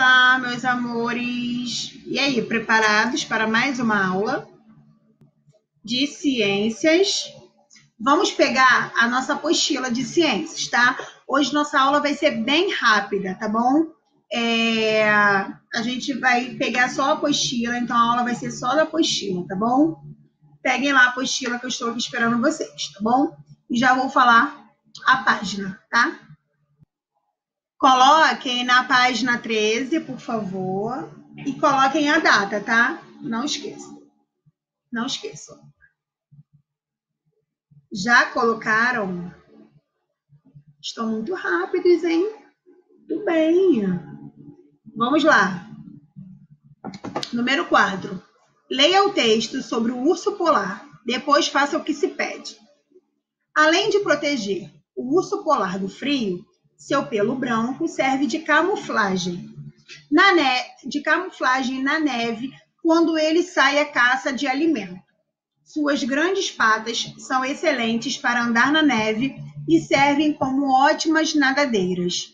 Olá, meus amores! E aí, preparados para mais uma aula de ciências? Vamos pegar a nossa apostila de ciências, tá? Hoje nossa aula vai ser bem rápida, tá bom? É, a gente vai pegar só a apostila, então a aula vai ser só da apostila, tá bom? Peguem lá a apostila que eu estou aqui esperando vocês, tá bom? E já vou falar a página, tá? Coloquem na página 13, por favor, e coloquem a data, tá? Não esqueçam. Não esqueçam. Já colocaram? Estão muito rápidos, hein? Tudo bem. Vamos lá. Número 4. Leia o texto sobre o urso polar. Depois faça o que se pede. Além de proteger o urso polar do frio, seu pelo branco serve de camuflagem. Na ne... de camuflagem na neve quando ele sai à caça de alimento. Suas grandes patas são excelentes para andar na neve e servem como ótimas nadadeiras.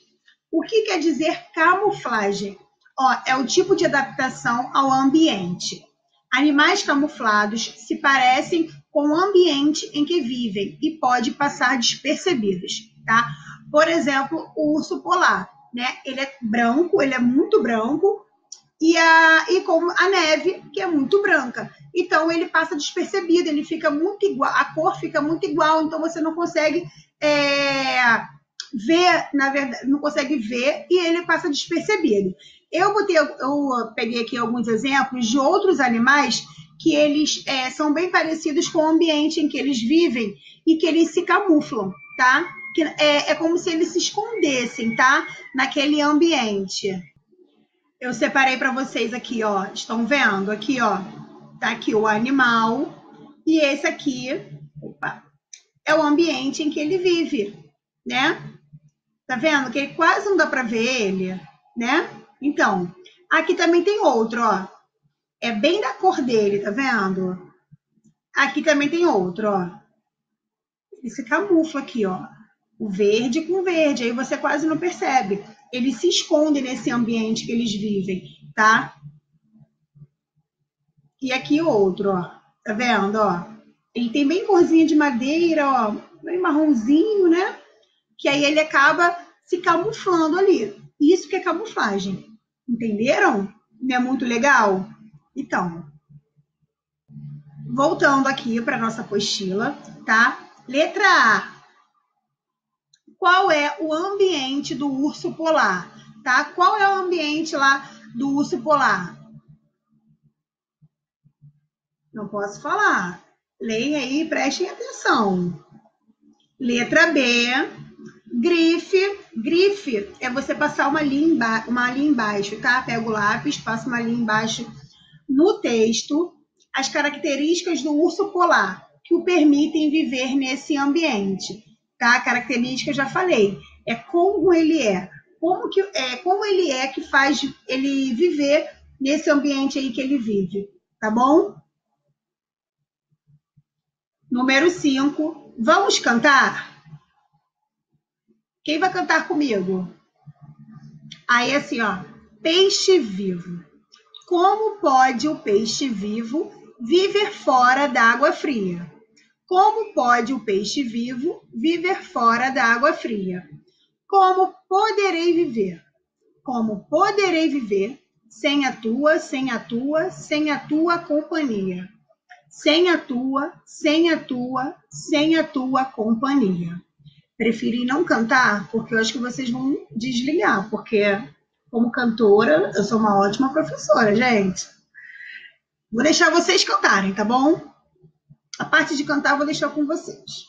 O que quer dizer camuflagem? Ó, é o tipo de adaptação ao ambiente. Animais camuflados se parecem com o ambiente em que vivem e pode passar despercebidos, tá? Por exemplo, o urso polar, né? Ele é branco, ele é muito branco, e, a, e com a neve, que é muito branca. Então ele passa despercebido, ele fica muito igual, a cor fica muito igual, então você não consegue é, ver, na verdade, não consegue ver e ele passa despercebido. Eu botei, eu peguei aqui alguns exemplos de outros animais que eles é, são bem parecidos com o ambiente em que eles vivem e que eles se camuflam, tá? Que é, é como se eles se escondessem, tá? Naquele ambiente. Eu separei para vocês aqui, ó. Estão vendo? Aqui, ó. Tá aqui o animal. E esse aqui, opa, é o ambiente em que ele vive, né? Tá vendo? Que quase não dá para ver ele, né? Então, aqui também tem outro, ó. É bem da cor dele, tá vendo? Aqui também tem outro, ó. Ele se camufla aqui, ó o verde com verde, aí você quase não percebe. Eles se escondem nesse ambiente que eles vivem, tá? E aqui outro, ó. Tá vendo, ó? Ele tem bem corzinha de madeira, ó, bem marronzinho, né? Que aí ele acaba se camuflando ali. Isso que é camuflagem. Entenderam? Não é muito legal? Então, voltando aqui para nossa apostila, tá? Letra A, qual é o ambiente do urso polar, tá? Qual é o ambiente lá do urso polar? Não posso falar. Leia aí prestem atenção. Letra B, grife. Grife é você passar uma linha, uma linha embaixo, tá? Pega o lápis, passa uma linha embaixo no texto as características do urso polar que o permitem viver nesse ambiente tá? Característica já falei, é como ele é, como que é, como ele é que faz ele viver nesse ambiente aí que ele vive, tá bom? Número 5, vamos cantar? Quem vai cantar comigo? Aí assim, ó, peixe vivo. Como pode o peixe vivo viver fora da água fria? Como pode o peixe vivo viver fora da água fria? Como poderei viver? Como poderei viver sem a tua, sem a tua, sem a tua companhia? Sem a tua, sem a tua, sem a tua companhia. Preferi não cantar porque eu acho que vocês vão desligar, porque como cantora, eu sou uma ótima professora, gente. Vou deixar vocês cantarem, tá bom? A parte de cantar eu vou deixar com vocês.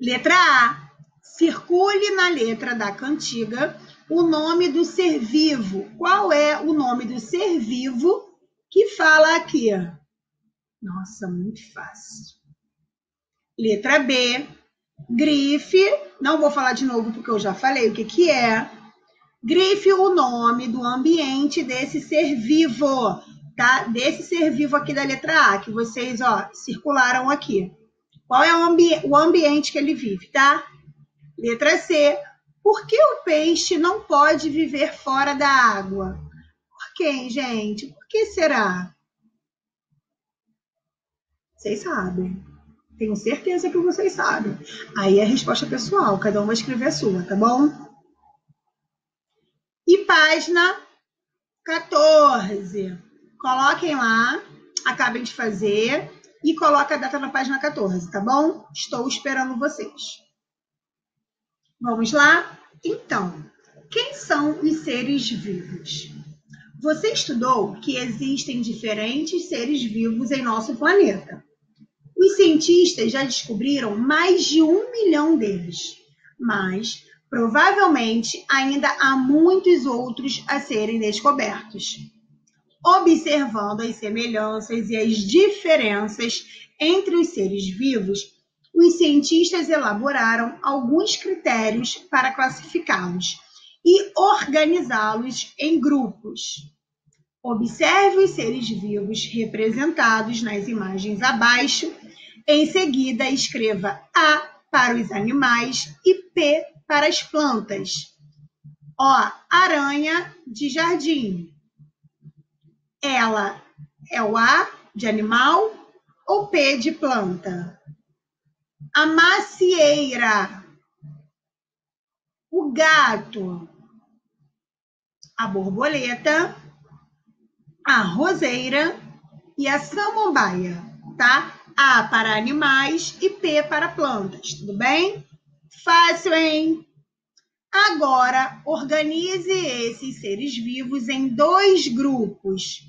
Letra A. Circule na letra da cantiga o nome do ser vivo. Qual é o nome do ser vivo que fala aqui? Nossa, muito fácil. Letra B. Grife. Não vou falar de novo porque eu já falei o que, que é. Grife o nome do ambiente desse ser vivo tá? Desse ser vivo aqui da letra A, que vocês, ó, circularam aqui. Qual é o, ambi o ambiente que ele vive, tá? Letra C, Por que o peixe não pode viver fora da água? Por quem, gente? Por que será? Vocês sabem. Tenho certeza que vocês sabem. Aí é a resposta pessoal, cada um vai escrever a sua, tá bom? E página 14. Coloquem lá, acabem de fazer e coloca a data na página 14, tá bom? Estou esperando vocês. Vamos lá? Então, quem são os seres vivos? Você estudou que existem diferentes seres vivos em nosso planeta. Os cientistas já descobriram mais de um milhão deles, mas provavelmente ainda há muitos outros a serem descobertos. Observando as semelhanças e as diferenças entre os seres vivos, os cientistas elaboraram alguns critérios para classificá-los e organizá-los em grupos. Observe os seres vivos representados nas imagens abaixo. Em seguida, escreva A para os animais e P para as plantas. Ó, aranha de jardim. Ela é o A de animal ou P de planta? A macieira. O gato. A borboleta a roseira e a samambaia, tá? A para animais e P para plantas, tudo bem? Fácil, hein? Agora, organize esses seres vivos em dois grupos.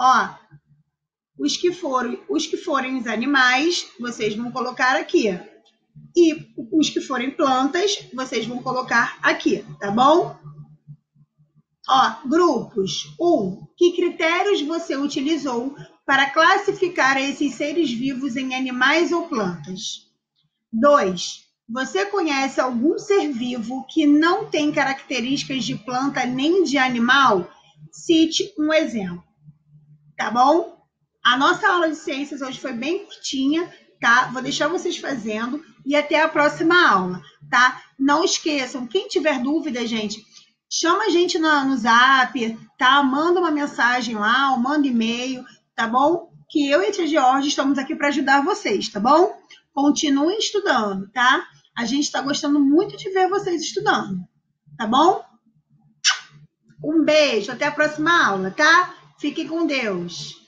Ó, os que forem, os que forem os animais, vocês vão colocar aqui. E os que forem plantas, vocês vão colocar aqui, tá bom? Ó, grupos. 1. Um, que critérios você utilizou para classificar esses seres vivos em animais ou plantas? 2. Você conhece algum ser vivo que não tem características de planta nem de animal? Cite um exemplo. Tá bom? A nossa aula de ciências hoje foi bem curtinha, tá? Vou deixar vocês fazendo e até a próxima aula, tá? Não esqueçam, quem tiver dúvida, gente, chama a gente no, no zap, tá? Manda uma mensagem lá, ou manda e-mail, tá bom? Que eu e a tia George estamos aqui para ajudar vocês, tá bom? Continuem estudando, tá? A gente está gostando muito de ver vocês estudando, tá bom? Um beijo, até a próxima aula, tá? Fiquem com Deus.